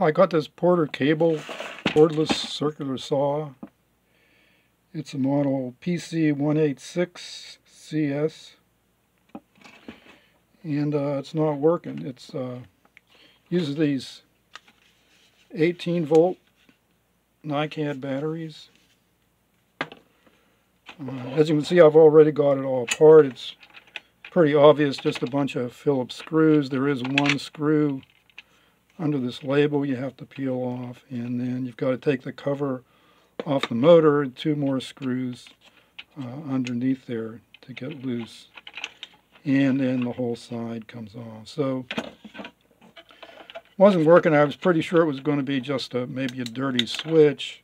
I got this Porter cable cordless circular saw. It's a model PC186CS. And uh, it's not working. It's uh, uses these 18 volt NiCad batteries. Uh, as you can see, I've already got it all apart. It's pretty obvious, just a bunch of Phillips screws. There is one screw under this label you have to peel off, and then you've got to take the cover off the motor, two more screws uh, underneath there to get loose. And then the whole side comes off. So wasn't working. I was pretty sure it was going to be just a maybe a dirty switch.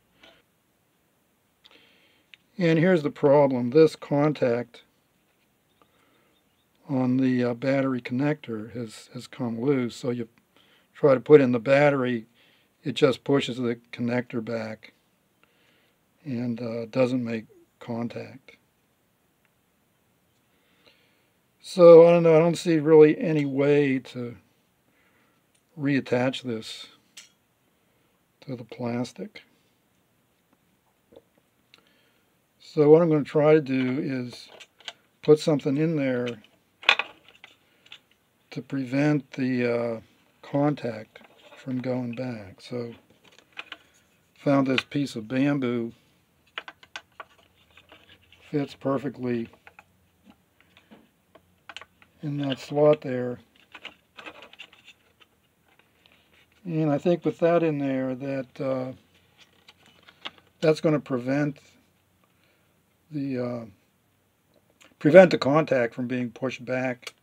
And here's the problem. This contact on the uh, battery connector has, has come loose. So you try to put in the battery, it just pushes the connector back and uh, doesn't make contact. So I don't know, I don't see really any way to reattach this to the plastic. So what I'm going to try to do is put something in there to prevent the uh, contact from going back. So found this piece of bamboo. Fits perfectly in that slot there. And I think with that in there, that uh, that's going to prevent the uh, prevent the contact from being pushed back,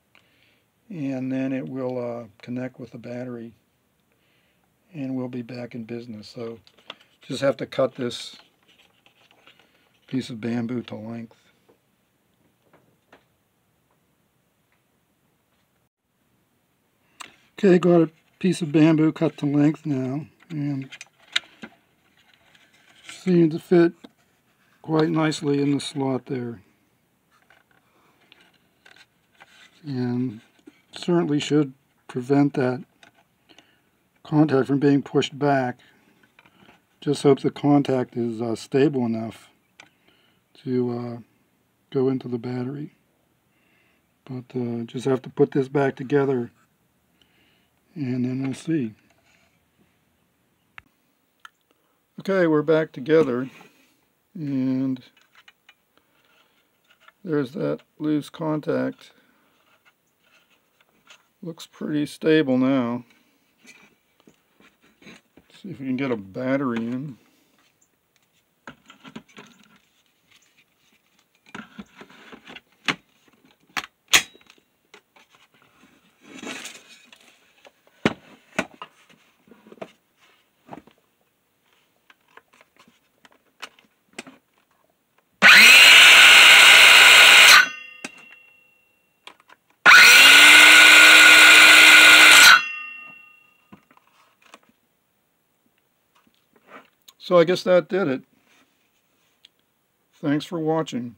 and then it will uh, connect with the battery, and we'll be back in business. So just have to cut this piece of bamboo to length. Okay, got a piece of bamboo cut to length now and seems to fit quite nicely in the slot there and certainly should prevent that contact from being pushed back just hope the contact is uh, stable enough to uh, go into the battery but uh, just have to put this back together and then we'll see. Okay, we're back together and there's that loose contact. Looks pretty stable now. Let's see if we can get a battery in. So I guess that did it. Thanks for watching.